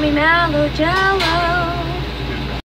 me mellow jello.